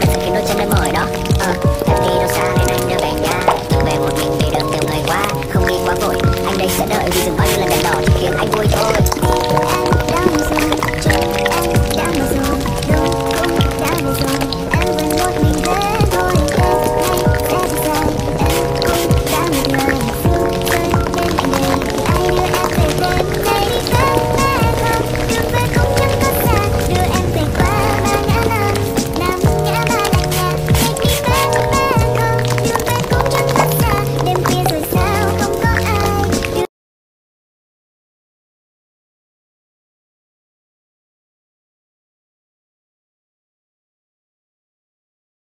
để sự khiến đôi chân đang ngồi đó ờ đi đâu xa nên anh đưa về nhà về một mình vì đơn tiêu người quá không đi quá vội anh đây sẽ đợi vì dừng bao nhiêu lần đèn đỏ chỉ khiến anh vui thôi